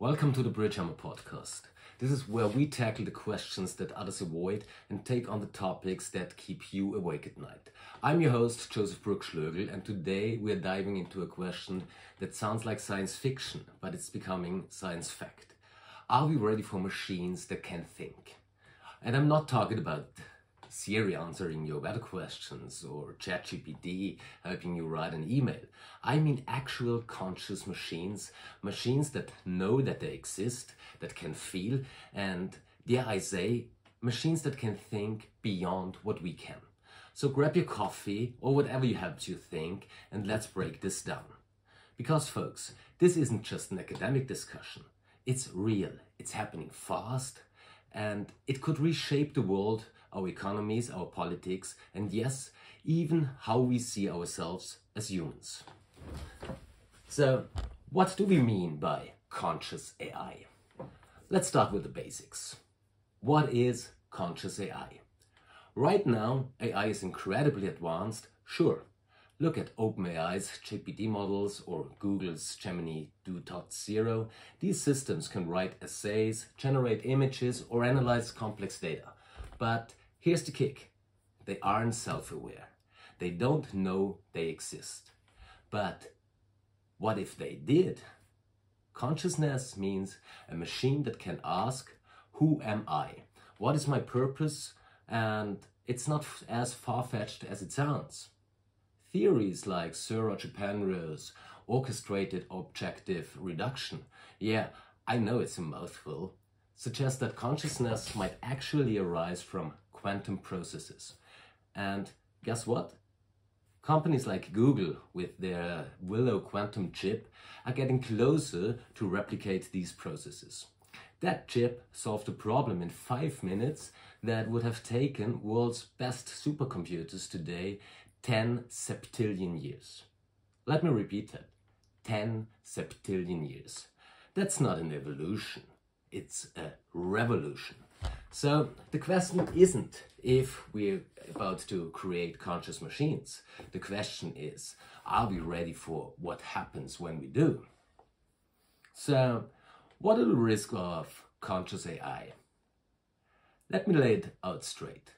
Welcome to the Bridgehammer podcast. This is where we tackle the questions that others avoid and take on the topics that keep you awake at night. I'm your host, Joseph Bruckschlögl, and today we're diving into a question that sounds like science fiction, but it's becoming science fact. Are we ready for machines that can think? And I'm not talking about Siri answering your weather questions or ChatGPT helping you write an email. I mean actual conscious machines, machines that know that they exist, that can feel, and dare I say, machines that can think beyond what we can. So grab your coffee or whatever you helps you think and let's break this down. Because folks, this isn't just an academic discussion. It's real, it's happening fast, and it could reshape the world our economies, our politics, and yes, even how we see ourselves as humans. So, what do we mean by conscious AI? Let's start with the basics. What is conscious AI? Right now, AI is incredibly advanced, sure. Look at OpenAI's GPT models or Google's Gemini 2.0. These systems can write essays, generate images, or analyze complex data. But Here's the kick they aren't self aware, they don't know they exist. But what if they did? Consciousness means a machine that can ask, Who am I? What is my purpose? And it's not as far fetched as it sounds. Theories like Sir Roger Penrose's orchestrated objective reduction, yeah, I know it's a mouthful, suggest that consciousness might actually arise from quantum processes. And guess what? Companies like Google, with their Willow quantum chip, are getting closer to replicate these processes. That chip solved a problem in five minutes that would have taken world's best supercomputers today 10 septillion years. Let me repeat that 10 septillion years. That's not an evolution, it's a revolution. So the question isn't if we're about to create conscious machines. The question is, are we ready for what happens when we do? So, what are the risks of conscious AI? Let me lay it out straight.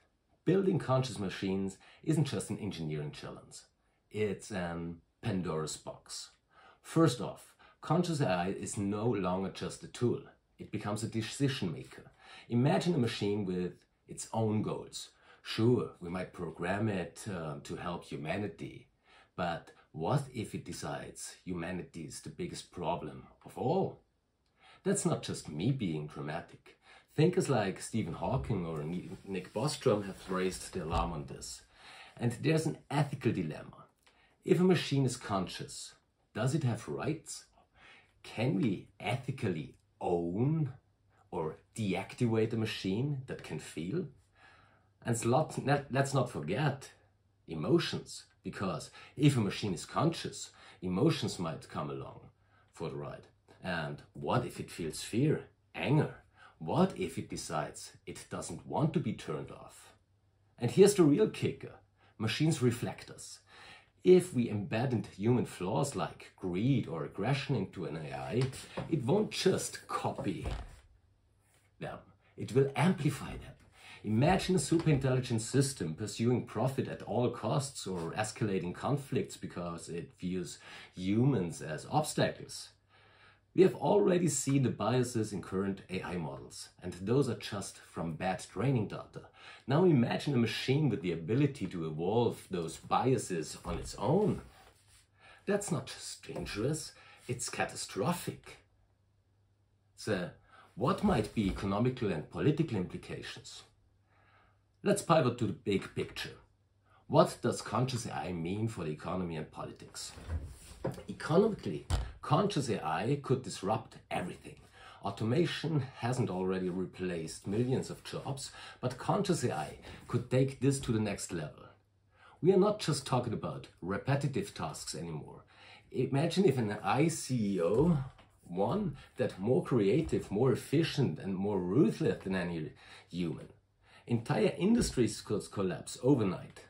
Building conscious machines isn't just an engineering challenge. It's an Pandora's box. First off, conscious AI is no longer just a tool. It becomes a decision maker. Imagine a machine with its own goals. Sure, we might program it uh, to help humanity, but what if it decides humanity is the biggest problem of all? That's not just me being dramatic. Thinkers like Stephen Hawking or Nick Bostrom have raised the alarm on this. And there's an ethical dilemma. If a machine is conscious, does it have rights? Can we ethically own or deactivate a machine that can feel. And let's not forget emotions, because if a machine is conscious, emotions might come along for the ride. And what if it feels fear, anger? What if it decides it doesn't want to be turned off? And here's the real kicker machines reflect us. If we embed human flaws like greed or aggression into an AI, it won't just copy them, it will amplify them. Imagine a super intelligent system pursuing profit at all costs or escalating conflicts because it views humans as obstacles. We have already seen the biases in current AI models, and those are just from bad training data. Now imagine a machine with the ability to evolve those biases on its own. That's not just dangerous, it's catastrophic. So, what might be economical and political implications? Let's pivot to the big picture. What does conscious AI mean for the economy and politics? Economically, conscious AI could disrupt everything. Automation hasn't already replaced millions of jobs, but conscious AI could take this to the next level. We are not just talking about repetitive tasks anymore. Imagine if an AI CEO, one that more creative, more efficient, and more ruthless than any human, entire industries could collapse overnight.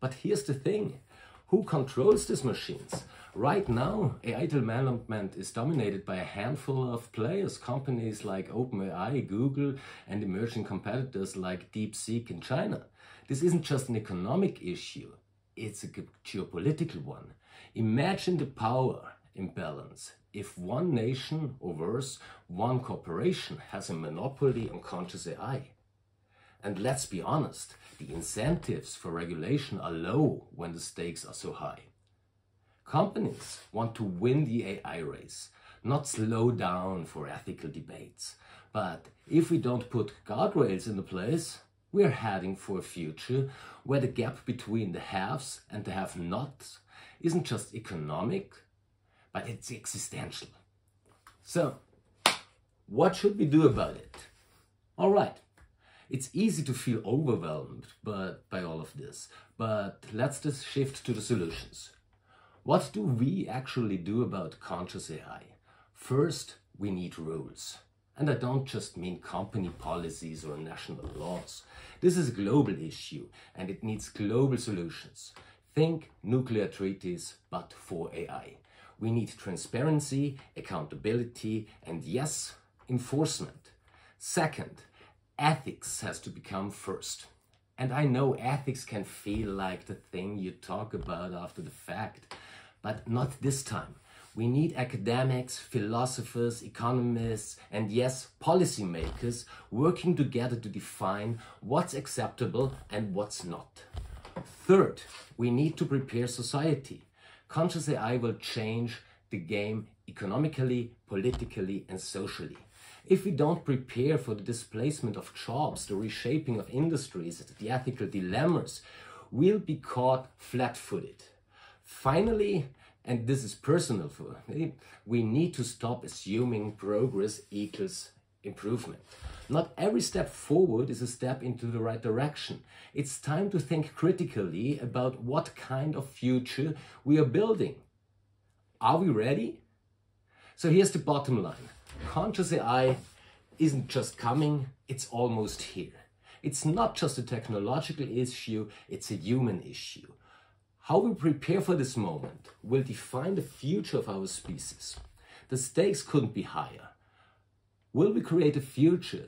But here's the thing Who controls these machines? Right now, AI development is dominated by a handful of players, companies like OpenAI, Google, and emerging competitors like DeepSeek in China. This isn't just an economic issue, it's a geopolitical one. Imagine the power imbalance if one nation, or worse, one corporation has a monopoly on conscious AI. And let's be honest, the incentives for regulation are low when the stakes are so high. Companies want to win the AI race, not slow down for ethical debates. But if we don't put guardrails into place, we're heading for a future where the gap between the haves and the have-nots isn't just economic, but it's existential. So, what should we do about it? All right, it's easy to feel overwhelmed but, by all of this, but let's just shift to the solutions. What do we actually do about conscious AI? First, we need rules. And I don't just mean company policies or national laws. This is a global issue and it needs global solutions. Think nuclear treaties, but for AI. We need transparency, accountability, and yes, enforcement. Second, ethics has to become first. And I know ethics can feel like the thing you talk about after the fact, but not this time. We need academics, philosophers, economists, and yes, policymakers working together to define what's acceptable and what's not. Third, we need to prepare society. Conscious AI will change the game economically, politically, and socially. If we don't prepare for the displacement of jobs, the reshaping of industries, the ethical dilemmas, we'll be caught flat footed. Finally, and this is personal for me, we need to stop assuming progress equals improvement. Not every step forward is a step into the right direction. It's time to think critically about what kind of future we are building. Are we ready? So here's the bottom line. Conscious AI isn't just coming, it's almost here. It's not just a technological issue, it's a human issue. How we prepare for this moment will define the future of our species. The stakes couldn't be higher. Will we create a future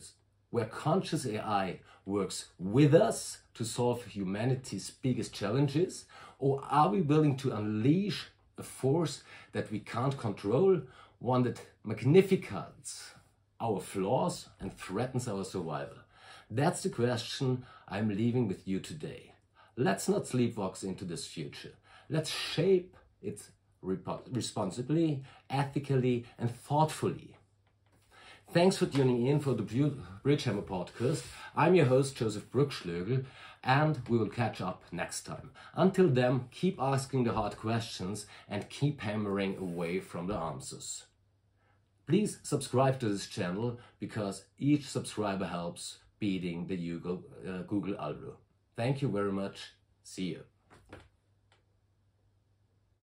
where conscious AI works with us to solve humanity's biggest challenges? Or are we willing to unleash a force that we can't control, one that magnifies our flaws and threatens our survival? That's the question I'm leaving with you today. Let's not sleepwalk into this future. Let's shape it responsibly, ethically, and thoughtfully. Thanks for tuning in for the Bridgehammer podcast. I'm your host, Joseph Bruckschlögl, and we will catch up next time. Until then, keep asking the hard questions and keep hammering away from the answers. Please subscribe to this channel because each subscriber helps beating the Google, uh, Google. Thank you very much. See you.